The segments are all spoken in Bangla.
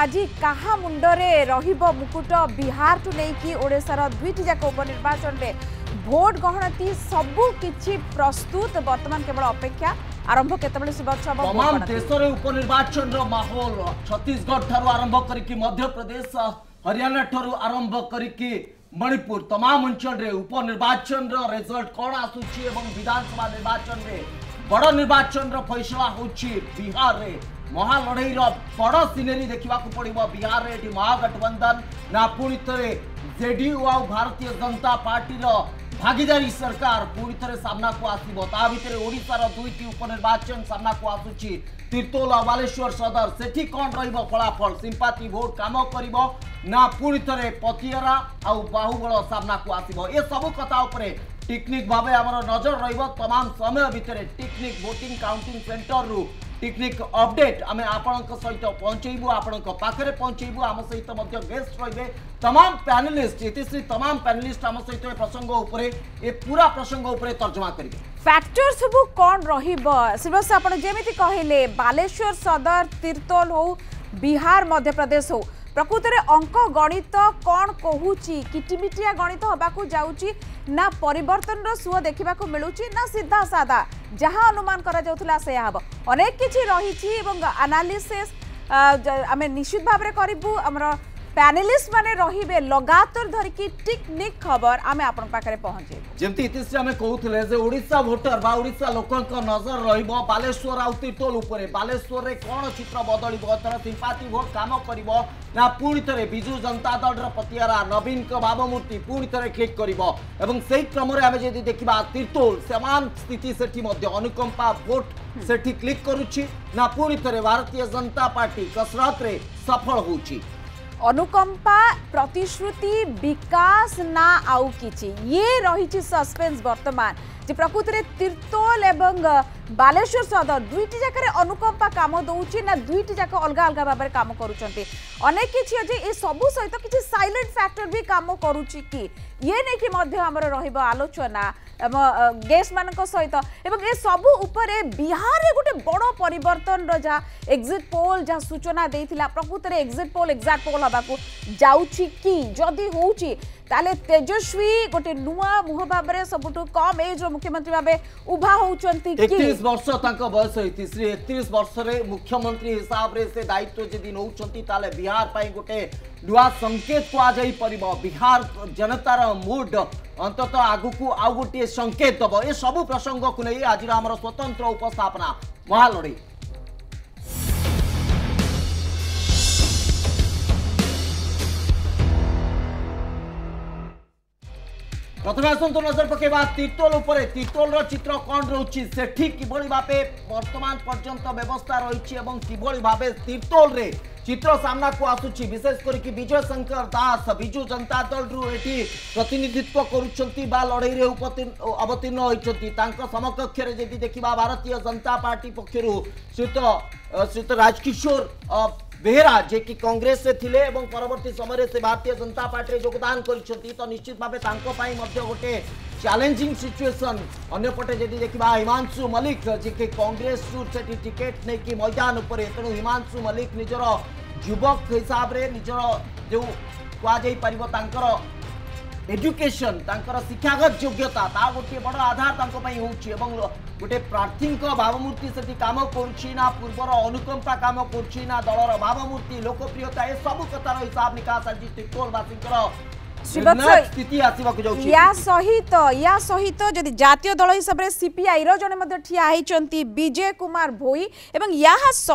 ଆଜି କାହା ମୁଣ୍ଡରେ ରହିବ ମୁକୁଟ ବିହାରଠୁ ନେଇକି ଓଡ଼ିଶାର ଦୁଇଟି ଯାକ ଉପନିର୍ବାଚନରେ ଭୋଟ ଗହଣତି ସବୁ କିଛି ପ୍ରସ୍ତୁତ ବର୍ତ୍ତମାନ କେବଳ ଅପେକ୍ଷା ଆରମ୍ଭ କେତେବେଳେ ଶିବଛ ତମାମ ଦେଶରେ ଉପନିର୍ବାଚନର ମାହୋଲ ଛତିଶଗଡ଼ ଠାରୁ ଆରମ୍ଭ କରିକି ମଧ୍ୟପ୍ରଦେଶ ହରିୟାଣା ଠାରୁ ଆରମ୍ଭ କରିକି ମଣିପୁର ତମାମ ଅଞ୍ଚଳରେ ଉପନିର୍ବାଚନର ରେଜଲ୍ଟ କ'ଣ ଆସୁଛି ଏବଂ ବିଧାନସଭା ନିର୍ବାଚନରେ ବଡ଼ ନିର୍ବାଚନର ଫଇସଲା ହେଉଛି ବିହାରରେ ମହାଲଢ଼େଇର ବଡ଼ ସିନେରୀ ଦେଖିବାକୁ ପଡ଼ିବ ବିହାରରେ ଏଠି ମହାଗଠବନ୍ଧନ ନା ପୁଣି ଥରେ ଜେଡିୟୁ ଆଉ ଭାରତୀୟ ଜନତା ପାର୍ଟିର ଭାଗିଦାରୀ ସରକାର ପୁଣି ଥରେ ସାମ୍ନାକୁ ଆସିବ ତା ଭିତରେ ଓଡ଼ିଶାର ଦୁଇଟି ଉପନିର୍ବାଚନ ସାମ୍ନାକୁ ଆସୁଛି ତିର୍ତ୍ତୋଲ ଆଉ ବାଲେଶ୍ୱର ସଦର ସେଠି କ'ଣ ରହିବ ଫଳାଫଳ ସିମ୍ପାତି ଭୋଟ କାମ କରିବ ନା ପୁଣି ଥରେ ପତିହରା ଆଉ ବାହୁବଳ ସାମ୍ନାକୁ ଆସିବ ଏସବୁ କଥା ଉପରେ টেকনিক ভাবে আমার নজর রহব তমাম সময় ভিতরে টেকনিক ভোটিং কাউন্টিং সেন্টর রু টেকনিক অপডেট আমি আপনার সহিত পৌঁছাইবু আপনার পাখে পৌঁছাইবু আম সহিত গেস্ট রয়েবে তমাম প্যানেলিস্ট এতিশ্রী তমাম প্যানেলিস্ট আম সহিত এ প্রসঙ্গ উপরে এ পুরা প্রসঙ্গ উপরে তর্জমা করবে ফ্যাক্টর সবু কন রহব শ্রীবস আপনার যেমি কহিলে বালেশ্বর সদর তীর্তোল হো বিহার মধ্যপ্রদেশ হো প্রকৃতরে অঙ্ক গণিত কণ কহুচি কিটিমিটিয়া গণিত হওয়া যাচ্ছি না পরিবর্তনর সুয় দেখা মিলুচি না সিধা সাদা ଯାହା ଅନୁମାନ କରାଯାଉଥିଲା ସେୟା ହେବ ଅନେକ କିଛି ରହିଛି ଏବଂ ଆନାଲିସିସ୍ ଆମେ ନିଶ୍ଚିତ ଭାବରେ କରିବୁ ଆମର প্যানেলিস্ট মানে রহবে লগাতার ধরিকি টিকনিক খবর আমি আপনার পাখে পৌঁছে যেমতি ইতিশ্রী আমি কৌলে যে ওড়শা ভোটর বা ওড়শা লোক নজর রহব বালেশ্বর আউ তির্তোল উপরে বালেশ্বরে কোণ চিত্র বদলিব এথর সিম্পাতি ভোট কাম করব না পুঁ থে বিজু জনতা দলর পতিয়ারা নবীন ভাবমূর্তি পুঁ থে ক্লিক করব এবং সেই ক্রমে আমি যদি দেখা তির্তোল সমান স্থিতি সেটি অনুকম্পা ভোট সেটি ক্লিক করুছি না পুঁ থে ভারতীয় জনতা পার্টি কসরতরে সফল হচ্ছে অনুকম্পা প্রতিশ্রুতি বিকাশ না আউ কিছি ইয়ে রয়েছে সসপেন্স বর্তমান যে প্রকৃতরে তীর্তোল এবং বালেশ্বর সদর দুইটি জায়গায় অনুকম্পা কাম দৌছি না দুইটি যাক অলগা অলগা ভাবে কাম করছেন অনেক কিছু অনেক কিছু অনেক কিছু সাইলেন্ট ফ্যাক্টর বি কাম করুচি কি ইয়ে নেকি মধ্যে আমার রহব আলোচনা গেস্ট মান সহিত এবং এ সবু উপরে বিহারে গোটে বড় পরিবর্তন যা এক্সিট পোল যা সূচনা দিয়েছিলা প্রকৃতরে এক্সিট পোল এক্সাক্ট পোল হওয়া যাচ্ছি কি যদি হচ্ছে তাহলে তেজস্বী গোটে নূয়া মুহ ভাবে সবুঠু কম এজ মুখ্যমন্ত্রী ভাবে উভা হচ্ছেন একত্রিশ বর্ষ তাঁর বয়স হয়েছে শ্রী একত্রিশ বর্ষের মুখ্যমন্ত্রী হিসাবে সে দায়িত্ব যদি নৌকর তাহলে বিহার পাই গোটে नुवा सङ्केत कुहार जनतार मुड अन्तत आगको आउँछ संकेत दब यो सबै प्रसङ्गको नै आज स्वतन्त्र उपस्थापना महालडी প্রথমে আসন্তু নজর পকাইবা তির্তোল উপরে তির্তোলর চিত্র কণ রয়েছে সেটি কিভাবে ভাবে বর্তমান পর্যন্ত ব্যবস্থা রয়েছে এবং কিভাবে ভাবে তির্তোলরে চিত্র সামনাকু আসুচি বিশেষ করি বিজয় শঙ্কর দাস বিজু জনতা দল রু এটি প্রতিনিধিত্ব করছেন বা লড়াইরে অবতীর্ণ হয়েছেন তাঁর সমকক্ষে যদি দেখা ভারতীয় জনতা পার্টি পক্ষ শ্রীত শ্রীত রাজকিশোর বেহেরা যে কি কংগ্রেসে থিলে এবং পরবর্তী সময়ে সে ভারতীয় জনতা পার্টিরে যোগদান করছেন তো নিশ্চিত ভাবে তাঙ্ক পাই মধ্য গোটে চ্যালেঞ্জিং সিচুয়েশন অন্যপটে যদি দেখিবা হিমাংশু মল্লিক যে কি কংগ্রেসরু সেটি টিকেট নেইকি ময়দান উপরে তেণু হিমাংশু মল্লিক নিজর যুবক হিসাবে নিজর যে কুয়া যাই পারিব তাঙ্কর এডুকেশন তাঙ্কর শিক্ষাগত যোগ্যতা তা গোটিয়ে বড় আধার তাঁর হচ্ছে এবং গোটে প্রার্থীক ভাবমূর্তি সেটি কাম করছি না পূর্বর অনুকম্পা কাম করছি না দলর ভাবমূর্তি লোকপ্রিয়তা এসব কথার হিসাব নিকাশ আজ ত্রিকোণবাসীর ୟା জাতীয় দল হিসাবে সিপিআই রে ঠিয়া হয়েছেন বিজয় কুমার ভোই এবং ହେଇଛନ୍ତି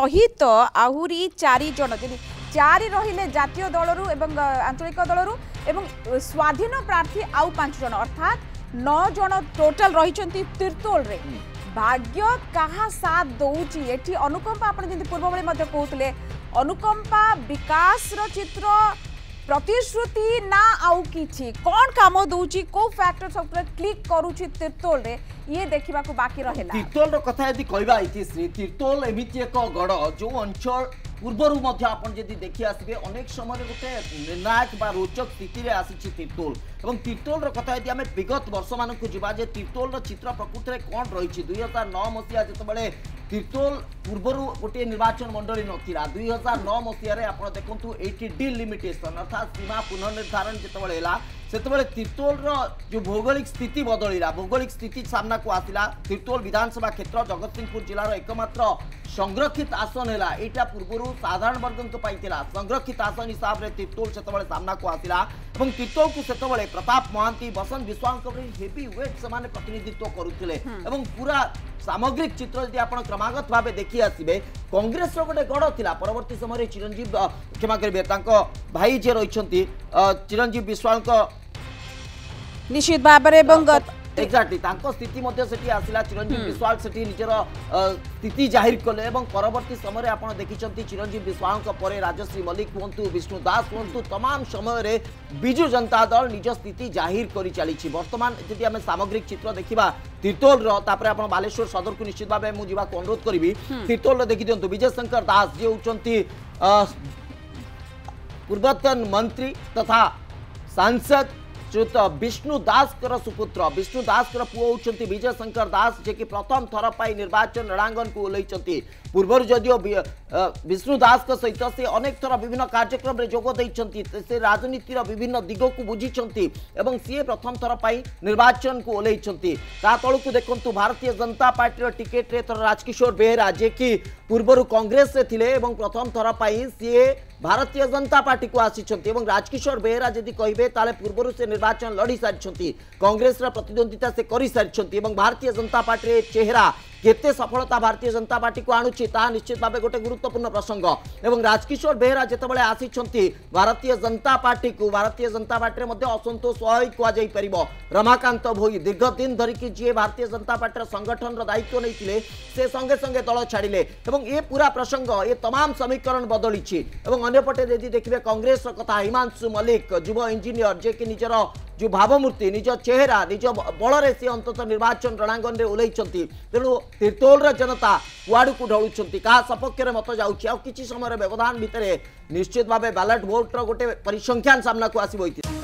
ବିଜୟ କୁମାର ଭୋଇ ଏବଂ চারি রহিলে জাতীয় দলরু এবং আঞ্চলিক দলরু এবং স্বাধীন প্রার্থী আউ পাঁচ জন অর্থাৎ নৌ জন টোটাল রয়েছেন তির্তোলরে ভাগ্য কাহা সাথ দৌছি এটি অনুকম্পা আপনার যেমন পূর্বভাবে মধ্যে কৌলে অনুকম্পা বিকাশর চিত্র প্রতিশ্রুতি না আউ কিছি কোন কাম দৌছি কো ফ্যাক্টর সব ক্লিক করুছি তির্তোলরে ইয়ে দেখিবাকু বাকি রহলা তীর্তোলর কথা যদি কইবা কহবা শ্রী তীর্তোল এমিতি এক গড় যো অঞ্চল পূর্বরু মধ্যে আপন যদি দেখি আসবে অনেক সময় গোটে নির্ণায়ক বা রোচক স্থিতিরে আসিছি তির্তোল এবং তির্তোলর কথা যদি আমি বিগত বর্ষ মানুষ যা যে তির্তোলর চিত্র প্রকৃতিরে কণ রয়েছে দুই হাজার নয় মশিয়া যেতবে তির্তোল পূর্বরু গোটিয়ে নির্বাচন মণ্ডলী নথিলা দুই হাজার নয় মশিয়ায় আপনার দেখুন এইটি ডি লিমিটেসন অর্থাৎ সীমা পুনর্নির্ধারণ যেতবে হলা ସେତେବେଳେ ତିର୍ତ୍ତୋଲର ଯେଉଁ ଭୌଗୋଳିକ ସ୍ଥିତି ବଦଳିଲା ଭୌଗୋଳିକ ସ୍ଥିତି ସାମ୍ନାକୁ ଆସିଲା ତିର୍ତ୍ତୋଲ ବିଧାନସଭା କ୍ଷେତ୍ର ଜଗତସିଂହପୁର ଜିଲ୍ଲାର ଏକମାତ୍ର ସଂରକ୍ଷିତ ଆସନ ହେଲା ଏଇଟା ପୂର୍ବରୁ ସାଧାରଣ ବର୍ଗଙ୍କ ପାଇଁ ଥିଲା ସଂରକ୍ଷିତ ଆସନ ହିସାବରେ ତିର୍ତ୍ତୋଲ ସେତେବେଳେ ସାମ୍ନାକୁ ଆସିଲା ଏବଂ ତିର୍ତ୍ତୋଲକୁ ସେତେବେଳେ ପ୍ରତାପ ମହାନ୍ତି ବସନ୍ତ ବିଶ୍ୱାଳଙ୍କ ଭଳି ହେଭି ୱେଟ୍ ସେମାନେ ପ୍ରତିନିଧିତ୍ୱ କରୁଥିଲେ ଏବଂ ପୁରା সামগ্রিক চিত্র যদি আপনার ক্রমাগত ভাবে দেখি আসবে কংগ্রেসর গোটে গড় লা পরবর্তী সময় চিরঞ্জীব ক্ষমা করবে তাঁর ভাই যে রয়েছেন চিরঞ্জীব বিশ্বাল निश्चित भाव गत एक्जाक्टली स्थित आसला चिरंजीव विश्वाल से निजर स्थित जाहिर कले परवर्त समय आप देखी चिरंजीव विश्वाल पर राजश्री मल्लिक हूँ विष्णु दास हूँ तमाम समय विजु जनता दल निज स्थित जाहिर कर चली बर्तमान जी आम सामग्रिक चित्र देखा तीर्तोल रहा आप बालेश्वर सदर को निश्चित भाव में जी अनुरोध करी तीर्तोल देखी दिखाँ विजय शंकर दास जी हूँ पूर्वतन मंत्री तथा सांसद जो विष्णु दास सुपुत्र विष्णु दास पुओ होती विजय शंकर दास जे कि प्रथम थर पर निर्वाचन रणांगन को ओह्ल पूर्व जदिव विष्णु दास सहित से अनेक थर विभिन्न कार्यक्रम जोगदे से राजनीतिर विभिन्न दिग को बुझी सीए सी प्रथम थर पर निर्वाचन को ओह्ल तलू देखु भारतीय जनता पार्टी टिकेट थर राजकिशोर बेहेरा जे कि पूर्व कंग्रेस प्रथम थर पर सीए भारतीय जनता पार्टी को आसी राजकिशोर बेहेरा जी कहे पूर्व से निर्वाचन लड़ी सारी कांग्रेस प्रतिद्वंदिता से कर सारी भारतीय जनता पार्टी चेहरा যেতে সফলতা ভারতীয় জনতা পার্টি কো আণুচি তা নিশ্চিত ভাবে গটে গুরুত্বপূর্ণ প্রসঙ্গ এবং রাজকিশোর বেহরা জেতে বলে আসিছন্তি ভারতীয় জনতা পার্টি কো ভারতীয় জনতা পার্টির মধ্যে অসন্তোষ সহই কোয়া যাই পারিবো रमाकांत ভৈ দীর্ঘ দিন ধরে কি যে ভারতীয় জনতা পার্টির সংগঠনর দায়িত্ব নেছিলে সে সঙ্গে সঙ্গে দল ছাড়িলে এবং এ পুরা প্রসঙ্গ এ तमाम সমীকরণ বদলিছে এবং অন্য পটে যদি দেখিবে কংগ্রেসর কথা আইমানসু মালিক যুব ইঞ্জিনিয়ার জে কি নিজর যে ভাবমূর্তি নিজ চেহেরা নিজ বলরে সে অন্তত নির্বাচন রণাঙ্গনে ওলাইছেন তেমন তীর্তোলর জনতা কুয়াড়ু ঢলুচ্ছেন কাহা সপক্ষে মত যাচ্ছে আছে সময়ের ব্যবধান ভিতরে নিশ্চিত ভাবে ব্যালট ভোটর গোটে পরিসংখ্যান সামনাকু আসব